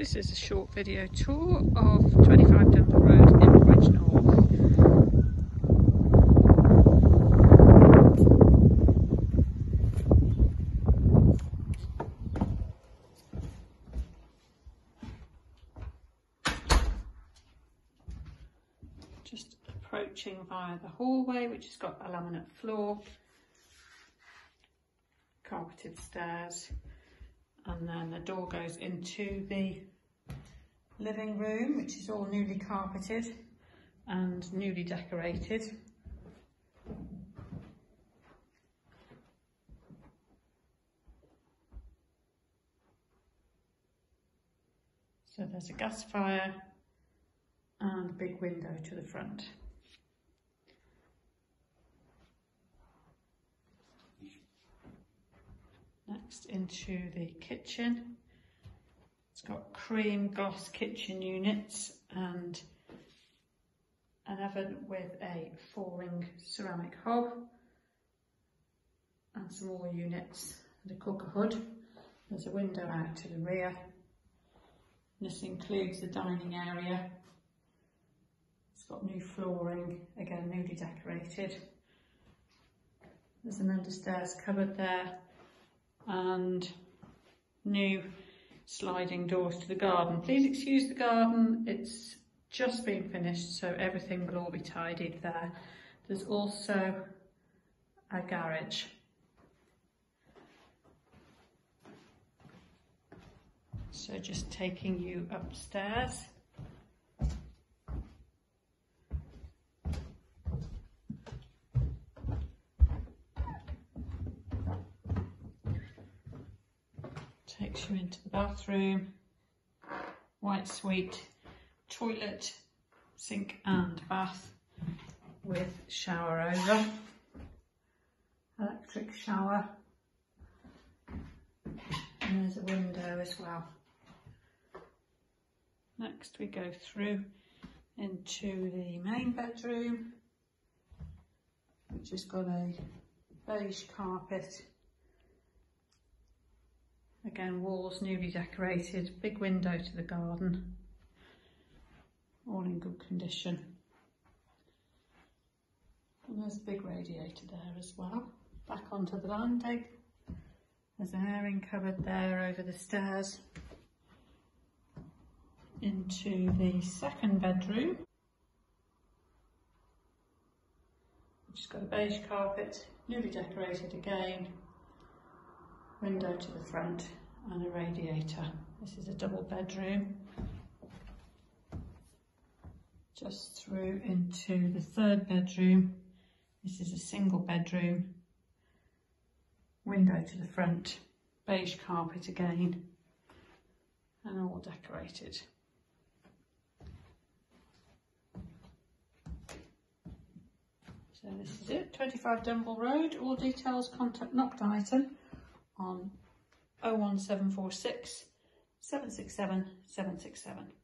This is a short video tour of 25 Dunval Road in Bridgnorth. Just approaching via the hallway which has got a laminate floor, carpeted stairs and then the door goes into the living room which is all newly carpeted and newly decorated. So there's a gas fire and a big window to the front Next into the kitchen. It's got cream gloss kitchen units and an oven with a four-ring ceramic hob and some more units and a cooker hood. There's a window out to the rear. This includes the dining area. It's got new flooring, again newly decorated. There's an understairs cupboard there and new sliding doors to the garden. Please excuse the garden, it's just been finished so everything will all be tidied there. There's also a garage. So just taking you upstairs. Takes you into the bathroom, white suite, toilet, sink and bath with shower over, electric shower, and there's a window as well. Next we go through into the main bedroom, which has got a beige carpet Again, walls newly decorated, big window to the garden, all in good condition. And there's a big radiator there as well. Back onto the landing. There's an airing cupboard there over the stairs. Into the second bedroom. Which has got a beige carpet, newly decorated again, window to the front and a radiator. This is a double bedroom. Just through into the third bedroom. This is a single bedroom. Window to the front, beige carpet again, and all decorated. So this is it, 25 Dunval Road, all details contact Nock Deighton on 01746 767 767.